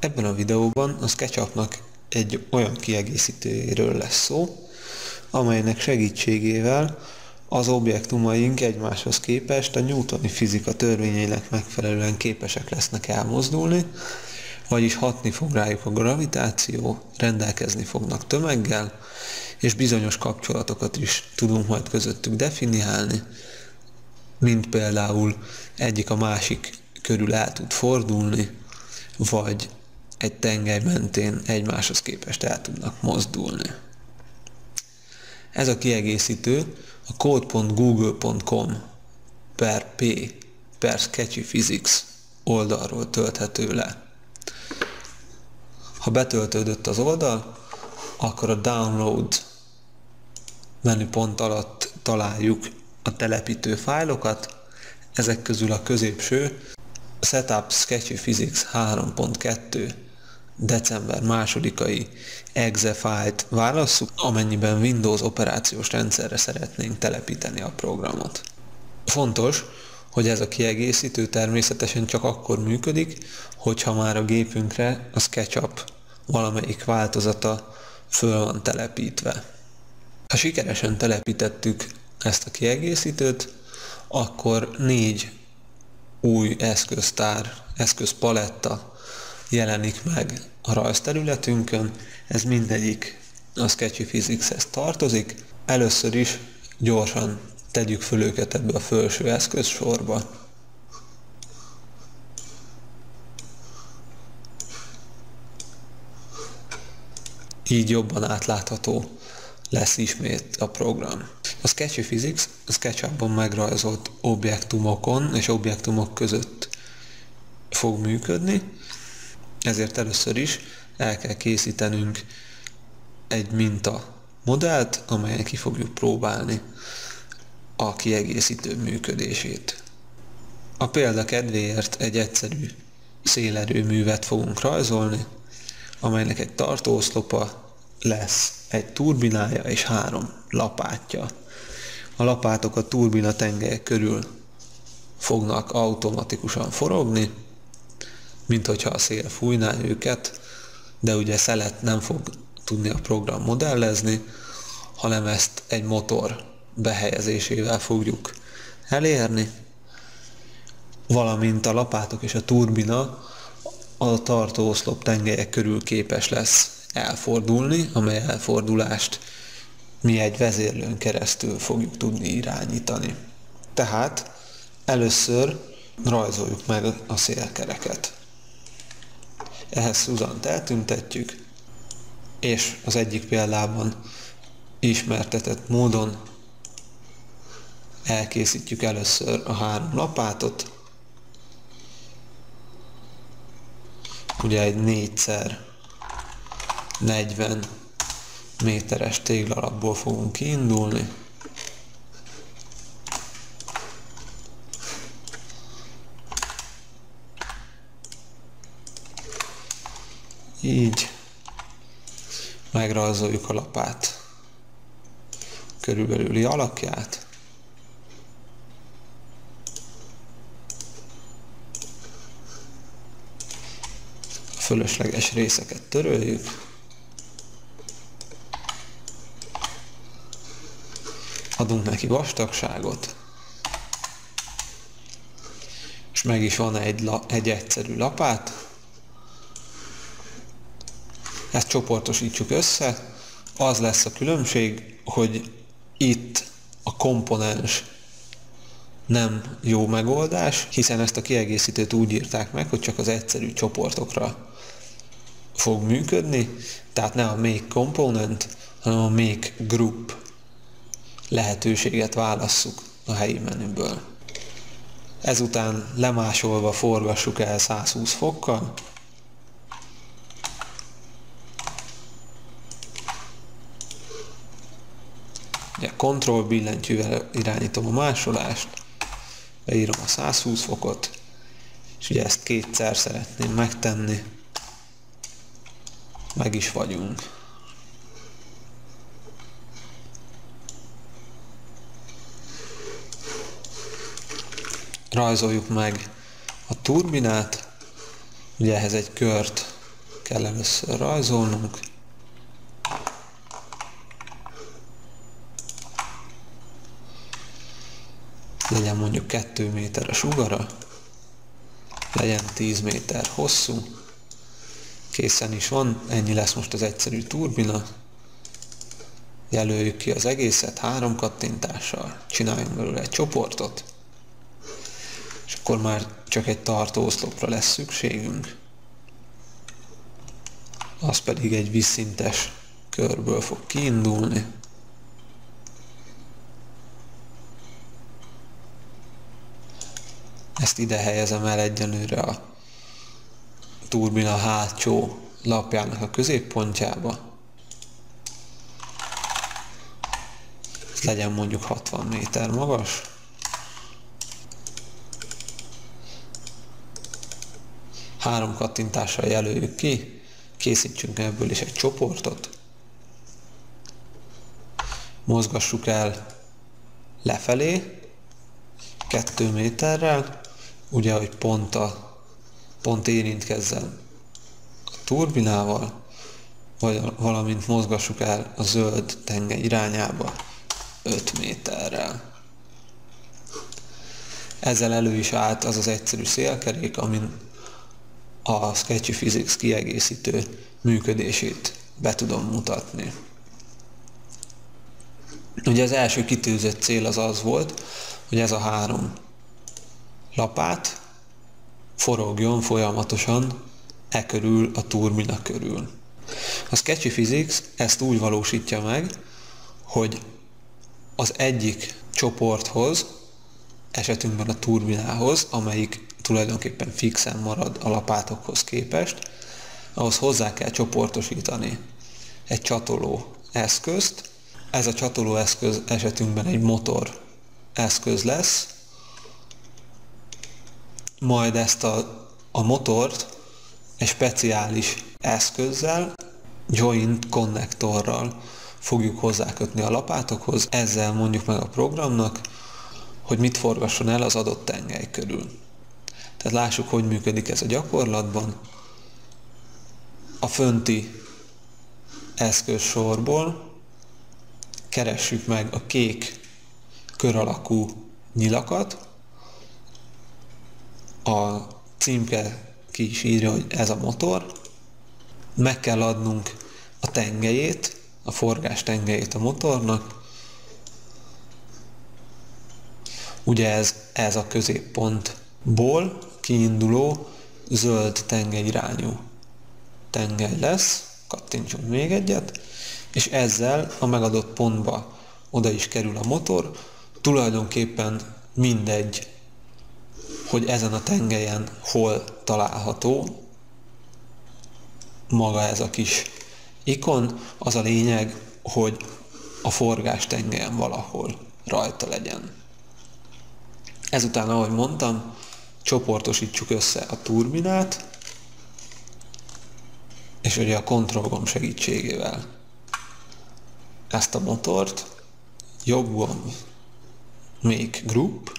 Ebben a videóban a SketchUpnak egy olyan kiegészítőjéről lesz szó, amelynek segítségével az objektumaink egymáshoz képest a newtoni fizika törvényeinek megfelelően képesek lesznek elmozdulni, vagyis hatni fog rájuk a gravitáció, rendelkezni fognak tömeggel, és bizonyos kapcsolatokat is tudunk majd közöttük definiálni, mint például egyik a másik körül el tud fordulni, vagy egy tengely mentén egymáshoz képest el tudnak mozdulni. Ez a kiegészítő a code.google.com per p per sketchy physics oldalról tölthető le. Ha betöltődött az oldal, akkor a download menüpont alatt találjuk a telepítő fájlokat, ezek közül a középső Setup Sketchy Physics 3.2 december másodikai exe fájlt válasszuk, amennyiben Windows operációs rendszerre szeretnénk telepíteni a programot. Fontos, hogy ez a kiegészítő természetesen csak akkor működik, hogyha már a gépünkre a SketchUp valamelyik változata föl van telepítve. Ha sikeresen telepítettük ezt a kiegészítőt, akkor négy új eszköztár, eszközpaletta jelenik meg a rajzterületünkön, ez mindegyik a Sketchy Physics-hez tartozik. Először is gyorsan tegyük föl őket ebbe a felső eszközsorba. Így jobban átlátható lesz ismét a program. A Sketchy Physics a SketchUp-ban megrajzolt objektumokon és objektumok között fog működni, ezért először is el kell készítenünk egy minta modellt, amelyen ki fogjuk próbálni a kiegészítő működését. A példa kedvéért egy egyszerű szélerőművet fogunk rajzolni, amelynek egy tartóoszlopa lesz, egy turbinája és három lapátja. A lapátok a turbina tengelyek körül fognak automatikusan forogni, mint hogyha a szél fújná őket, de ugye szelet nem fog tudni a program modellezni, hanem ezt egy motor behelyezésével fogjuk elérni, valamint a lapátok és a turbina a tartóoszlop tengelyek körül képes lesz elfordulni, amely elfordulást mi egy vezérlőn keresztül fogjuk tudni irányítani. Tehát először rajzoljuk meg a szélkereket. Ehhez Szuzant eltüntetjük, és az egyik példában ismertetett módon elkészítjük először a három lapátot, ugye egy 4 40 méteres téglalapból fogunk kiindulni. Így megrajzoljuk a lapát körülbelüli alakját. A fölösleges részeket töröljük. adunk neki vastagságot, és meg is van egy, la, egy egyszerű lapát, ezt csoportosítsuk össze, az lesz a különbség, hogy itt a komponens nem jó megoldás, hiszen ezt a kiegészítőt úgy írták meg, hogy csak az egyszerű csoportokra fog működni, tehát ne a make component, hanem a make group lehetőséget válasszuk a helyi menüből. Ezután lemásolva forgassuk el 120 fokkal, Kontroll billentyűvel irányítom a másolást, beírom a 120 fokot, és ugye ezt kétszer szeretném megtenni, meg is vagyunk. rajzoljuk meg a turbinát, ugye ehhez egy kört kell először rajzolnunk. Legyen mondjuk 2 méter a sugara, legyen 10 méter hosszú, készen is van, ennyi lesz most az egyszerű turbina, jelöljük ki az egészet három kattintással, csináljunk belőle egy csoportot, és akkor már csak egy tartóoszlopra lesz szükségünk. Az pedig egy vízszintes körből fog kiindulni. Ezt ide helyezem el egyenlőre a turbina hátsó lapjának a középpontjába. Ez legyen mondjuk 60 méter magas. Három kattintással jelöljük ki, készítsünk ebből is egy csoportot. Mozgassuk el lefelé, 2 méterrel, ugye, hogy pont, a, pont érintkezzen a turbinával, vagy valamint mozgassuk el a zöld tenge irányába 5 méterrel. Ezzel elő is állt az az egyszerű szélkerék, amin a Sketchy Physics kiegészítő működését be tudom mutatni. Ugye az első kitűzött cél az az volt, hogy ez a három lapát forogjon folyamatosan e körül, a turbina körül. A Sketchy Physics ezt úgy valósítja meg, hogy az egyik csoporthoz, esetünkben a turbinához, amelyik tulajdonképpen fixen marad a lapátokhoz képest, ahhoz hozzá kell csoportosítani egy csatoló eszközt. Ez a csatoló eszköz esetünkben egy motor eszköz lesz, majd ezt a, a motort egy speciális eszközzel, joint konnektorral fogjuk hozzákötni a lapátokhoz, ezzel mondjuk meg a programnak, hogy mit forgasson el az adott tengely körül. Tehát lássuk, hogy működik ez a gyakorlatban. A fönti eszközsorból keressük meg a kék kör alakú nyilakat. A címke ki is írja, hogy ez a motor. Meg kell adnunk a tengelyét, a forgás tengelyét a motornak. Ugye ez, ez a középpontból kiinduló zöld tengely irányú tengely lesz, kattintsunk még egyet, és ezzel a megadott pontba oda is kerül a motor, tulajdonképpen mindegy, hogy ezen a tengelyen hol található maga ez a kis ikon, az a lényeg, hogy a forgás tengelyen valahol rajta legyen. Ezután, ahogy mondtam, csoportosítsuk össze a turbinát, és ugye a kontrollgomb segítségével ezt a motort, jobb gomb make group,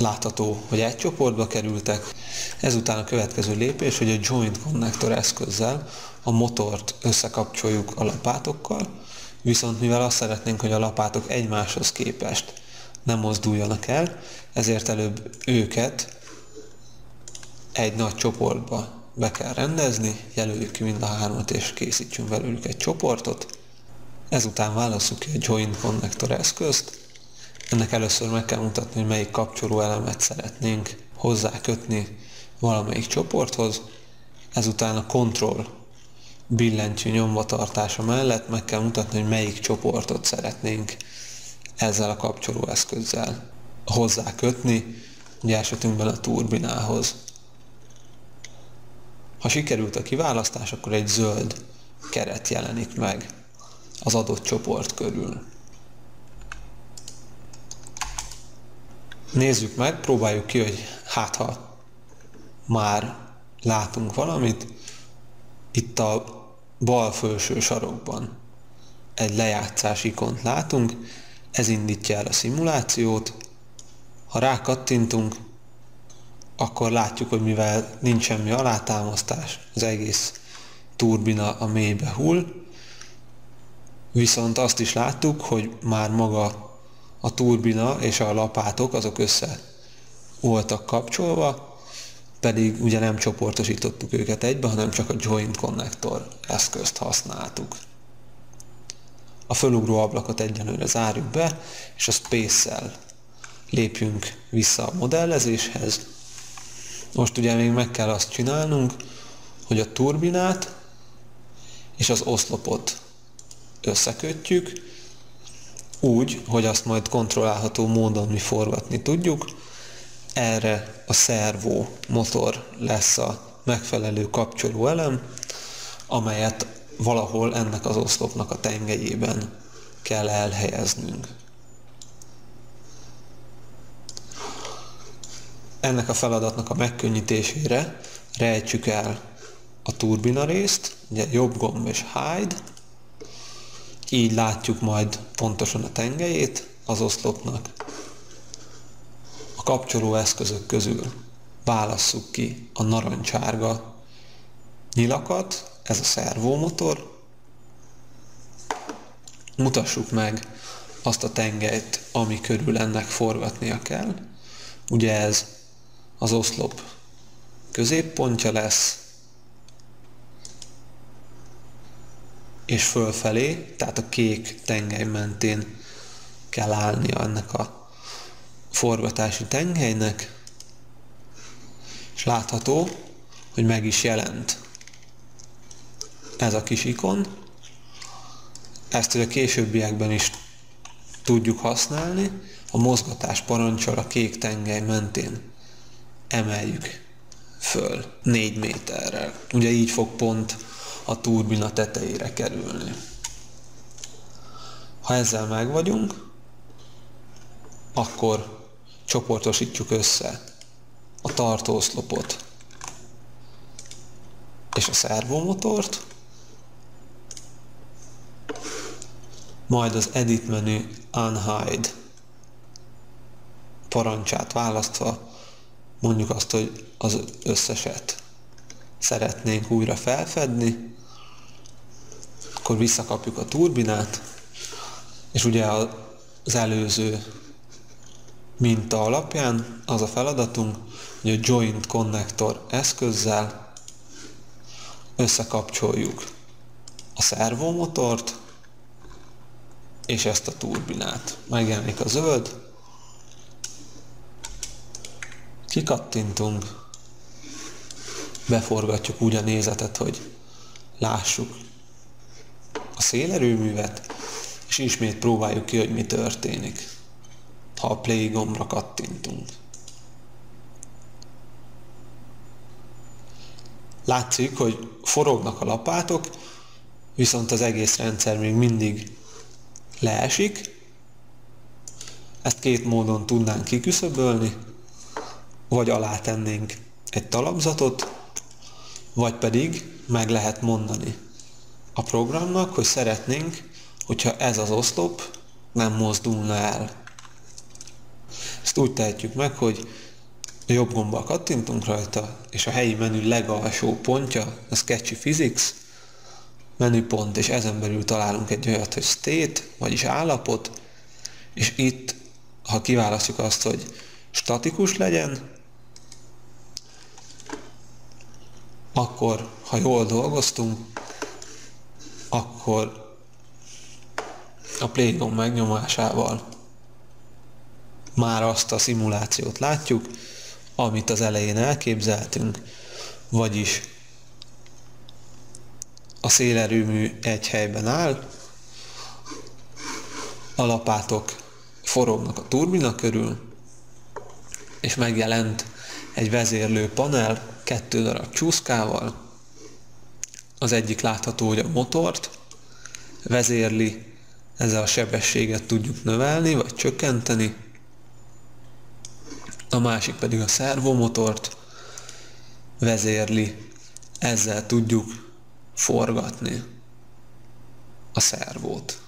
látható, hogy egy csoportba kerültek. Ezután a következő lépés, hogy a joint connector eszközzel a motort összekapcsoljuk a lapátokkal, viszont mivel azt szeretnénk, hogy a lapátok egymáshoz képest nem mozduljanak el, ezért előbb őket egy nagy csoportba be kell rendezni, jelöljük ki mind a hármat és készítsünk belőlük egy csoportot. Ezután válasszuk ki a joint connector eszközt. Ennek először meg kell mutatni, hogy melyik kapcsoló elemet szeretnénk hozzá kötni valamelyik csoporthoz. Ezután a control billentyű nyomvatartása mellett meg kell mutatni, hogy melyik csoportot szeretnénk ezzel a kapcsolóeszközzel hozzá kötni, ugye esetünkben a turbinához. Ha sikerült a kiválasztás, akkor egy zöld keret jelenik meg az adott csoport körül. Nézzük meg, próbáljuk ki, hogy hát ha már látunk valamit, itt a bal felső sarokban egy lejátszás ikont látunk, ez indítja el a szimulációt, ha rá kattintunk, akkor látjuk, hogy mivel nincs semmi alátámasztás, az egész turbina a mélybe hull, viszont azt is láttuk, hogy már maga a turbina és a lapátok azok össze voltak kapcsolva, pedig ugye nem csoportosítottuk őket egybe, hanem csak a joint connector eszközt használtuk. A fölugró ablakot egyenlőre zárjuk be, és a space-szel lépjünk vissza a modellezéshez. Most ugye még meg kell azt csinálnunk, hogy a turbinát és az oszlopot összekötjük, úgy, hogy azt majd kontrollálható módon mi forgatni tudjuk. Erre a szervó motor lesz a megfelelő kapcsoló elem, amelyet valahol ennek az oszlopnak a tengelyében kell elhelyeznünk. Ennek a feladatnak a megkönnyítésére rejtsük el a turbina részt, ugye jobb gomb és hide, így látjuk majd pontosan a tengelyét az oszlopnak. A kapcsoló eszközök közül válasszuk ki a narancsárga nyilakat, ez a szervómotor. Mutassuk meg azt a tengelyt, ami körül ennek forgatnia kell. Ugye ez az oszlop középpontja lesz, és fölfelé, tehát a kék tengely mentén kell állnia ennek a forgatási tengelynek, és látható, hogy meg is jelent ez a kis ikon. Ezt a későbbiekben is tudjuk használni. A mozgatás parancsal a kék tengely mentén emeljük föl 4 méterrel. Ugye így fog pont a turbina tetejére kerülni. Ha ezzel meg vagyunk, akkor csoportosítjuk össze a tartóoszlopot és a szervomotort, majd az Edit menü Unhide parancsát választva mondjuk azt, hogy az összeset szeretnénk újra felfedni, akkor visszakapjuk a turbinát, és ugye az előző minta alapján az a feladatunk, hogy a joint connector eszközzel összekapcsoljuk a szervomotort és ezt a turbinát. Megjelenik a zöld, kikattintunk, beforgatjuk úgy a nézetet, hogy lássuk a szélerőművet, és ismét próbáljuk ki, hogy mi történik, ha a play gombra kattintunk. Látszik, hogy forognak a lapátok, viszont az egész rendszer még mindig leesik. Ezt két módon tudnánk kiküszöbölni, vagy alá tennénk egy talapzatot, vagy pedig meg lehet mondani a programnak, hogy szeretnénk, hogyha ez az oszlop nem mozdulna el. Ezt úgy tehetjük meg, hogy a jobb gombbal kattintunk rajta, és a helyi menü legalsó pontja, a Sketchy Physics, menüpont, és ezen belül találunk egy olyat, hogy state, vagyis állapot, és itt, ha kiválasztjuk azt, hogy statikus legyen, akkor, ha jól dolgoztunk, akkor a play megnyomásával már azt a szimulációt látjuk, amit az elején elképzeltünk, vagyis a szélerőmű egy helyben áll, a lapátok forognak a turbina körül, és megjelent egy vezérlő panel kettő darab csúszkával. Az egyik látható, hogy a motort vezérli, ezzel a sebességet tudjuk növelni vagy csökkenteni. A másik pedig a szervomotort vezérli, ezzel tudjuk forgatni a szervót.